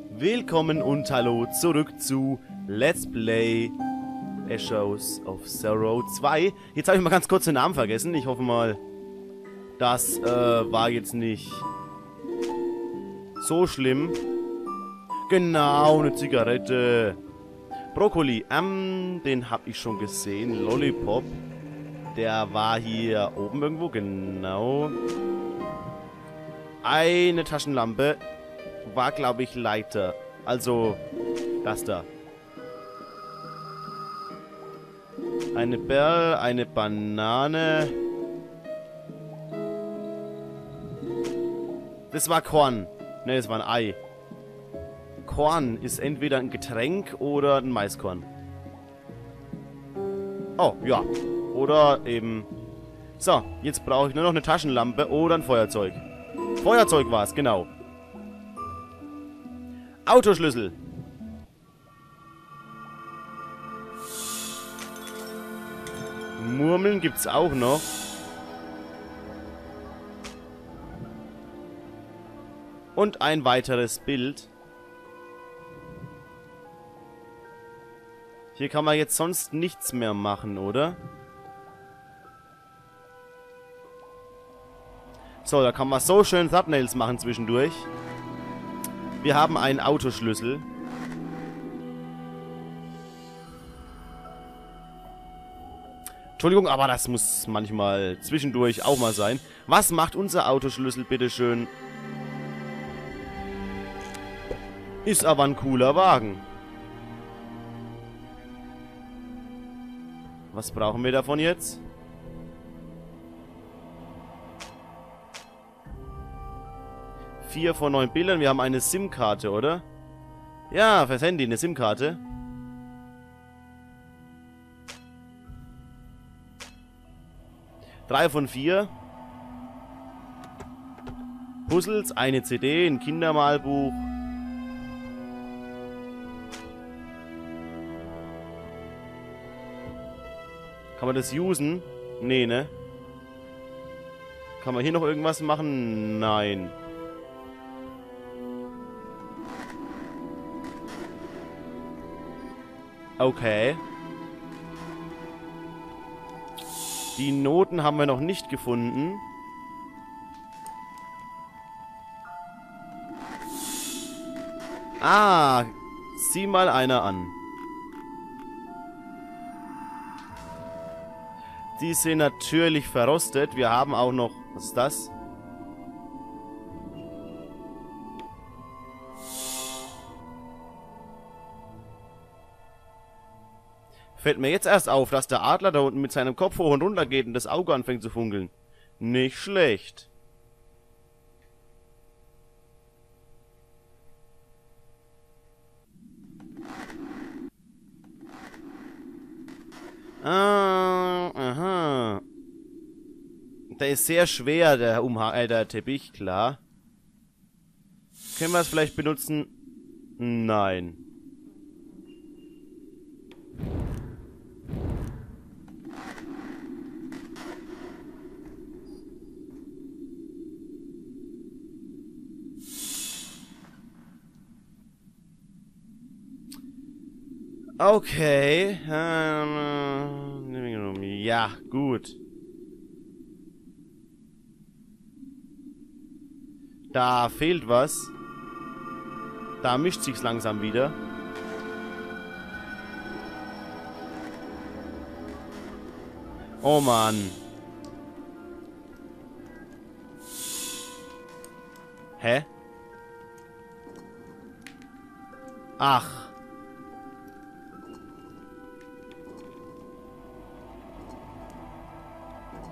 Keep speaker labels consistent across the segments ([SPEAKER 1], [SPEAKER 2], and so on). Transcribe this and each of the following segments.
[SPEAKER 1] Willkommen und hallo zurück zu Let's Play Echoes of Sorrow 2. Jetzt habe ich mal ganz kurz den Namen vergessen. Ich hoffe mal, das äh, war jetzt nicht so schlimm. Genau, eine Zigarette. Brokkoli, ähm, den habe ich schon gesehen. Lollipop, der war hier oben irgendwo, genau. Eine Taschenlampe war, glaube ich, Leiter. Also, das da. Eine Bell, eine Banane. Das war Korn. Ne, das war ein Ei. Korn ist entweder ein Getränk oder ein Maiskorn. Oh, ja. Oder eben... So, jetzt brauche ich nur noch eine Taschenlampe oder ein Feuerzeug. Feuerzeug war es, genau. Autoschlüssel. Murmeln gibt's auch noch. Und ein weiteres Bild. Hier kann man jetzt sonst nichts mehr machen, oder? So, da kann man so schön Thumbnails machen zwischendurch. Wir haben einen Autoschlüssel. Entschuldigung, aber das muss manchmal zwischendurch auch mal sein. Was macht unser Autoschlüssel, bitteschön? Ist aber ein cooler Wagen. Was brauchen wir davon jetzt? Vier von neun Bildern. Wir haben eine SIM-Karte, oder? Ja, fürs Handy eine SIM-Karte. Drei von vier. Puzzles, eine CD, ein Kindermalbuch. Kann man das usen? Nee, ne? Kann man hier noch irgendwas machen? Nein. Okay. Die Noten haben wir noch nicht gefunden. Ah, sieh mal einer an. Die sind natürlich verrostet. Wir haben auch noch... Was ist das? Fällt mir jetzt erst auf, dass der Adler da unten mit seinem Kopf hoch und runter geht und das Auge anfängt zu funkeln. Nicht schlecht. Ah, aha. Der ist sehr schwer, der Umhang, äh, der Teppich, klar. Können wir es vielleicht benutzen? Nein. Okay. Ähm, ja, gut. Da fehlt was. Da mischt sich's langsam wieder. Oh Mann. Hä? Ach.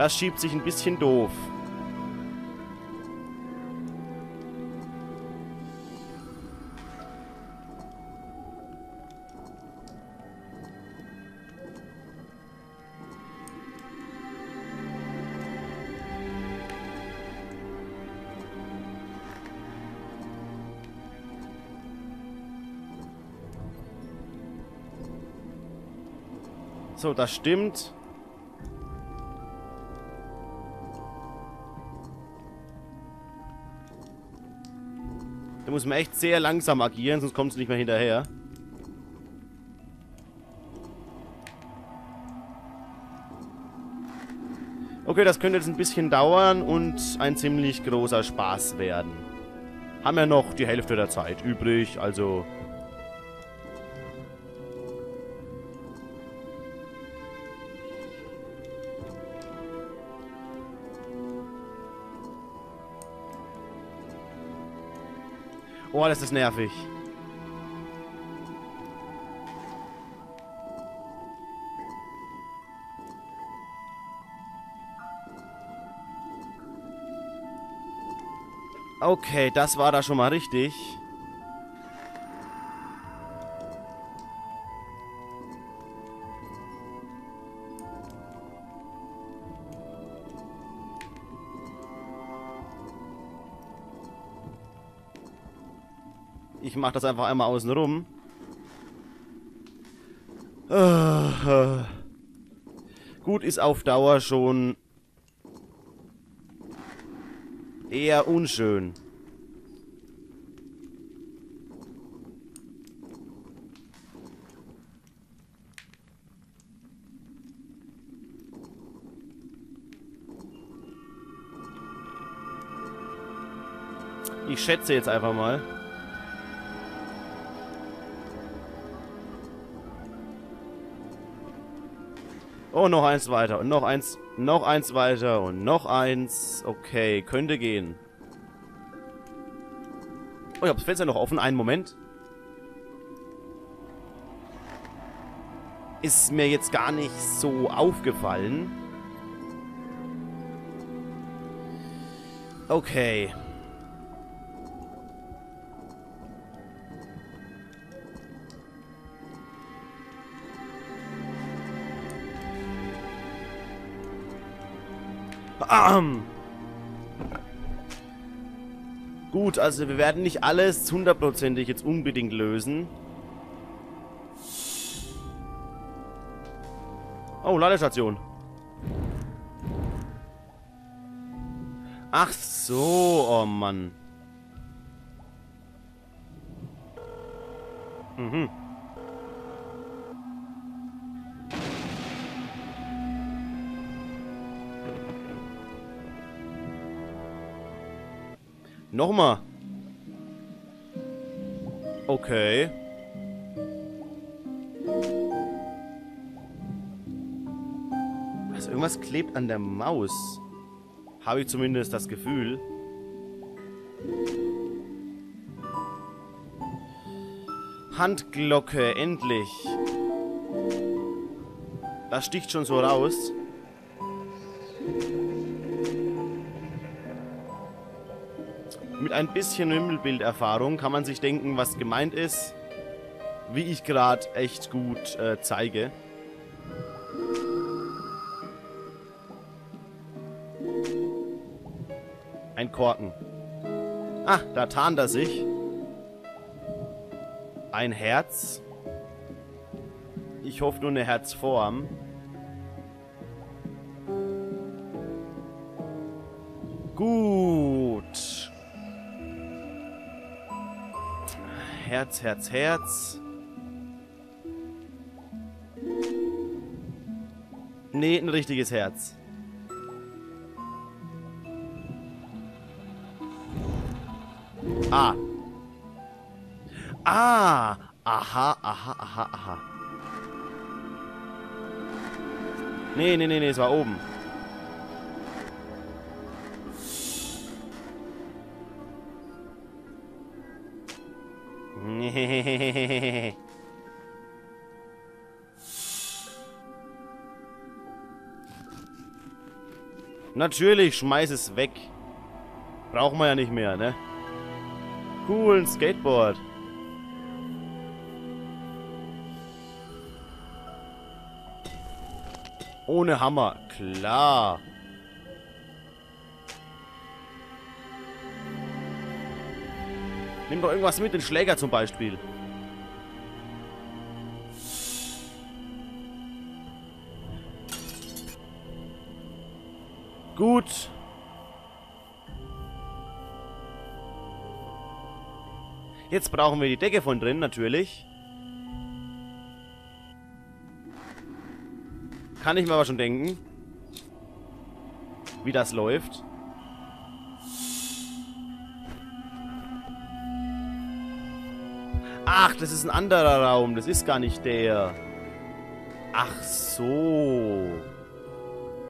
[SPEAKER 1] Das schiebt sich ein bisschen doof. So, das stimmt. Muss man echt sehr langsam agieren, sonst kommt es nicht mehr hinterher. Okay, das könnte jetzt ein bisschen dauern und ein ziemlich großer Spaß werden. Haben ja noch die Hälfte der Zeit übrig, also... Oh, das ist nervig. Okay, das war da schon mal richtig. Ich mach das einfach einmal außen rum. Uh, gut, ist auf Dauer schon eher unschön. Ich schätze jetzt einfach mal. Oh, noch eins weiter. Und noch eins. Noch eins weiter. Und noch eins. Okay, könnte gehen. Oh, ich habe das Fenster noch offen. Einen Moment. Ist mir jetzt gar nicht so aufgefallen. Okay. Bam! Gut, also wir werden nicht alles hundertprozentig jetzt unbedingt lösen. Oh, Ladestation. Ach so, oh Mann. Mhm. Nochmal. Okay. Also irgendwas klebt an der Maus. Habe ich zumindest das Gefühl. Handglocke, endlich. Das sticht schon so raus. Mit ein bisschen Wimmelbilderfahrung kann man sich denken, was gemeint ist, wie ich gerade echt gut äh, zeige. Ein Korken. Ah, da tarnt er sich. Ein Herz. Ich hoffe nur eine Herzform. Herz, Herz, Herz. Nee, ein richtiges Herz. Ah. Ah. Aha, aha, aha, aha. Nee, nee, nee, nee, es war oben. Natürlich, schmeiß es weg. Brauchen wir ja nicht mehr, ne? Cool, ein Skateboard. Ohne Hammer, klar. Nimm doch irgendwas mit, den Schläger zum Beispiel. Gut. Jetzt brauchen wir die Decke von drin, natürlich. Kann ich mir aber schon denken, wie das läuft. Ach, das ist ein anderer Raum. Das ist gar nicht der. Ach so.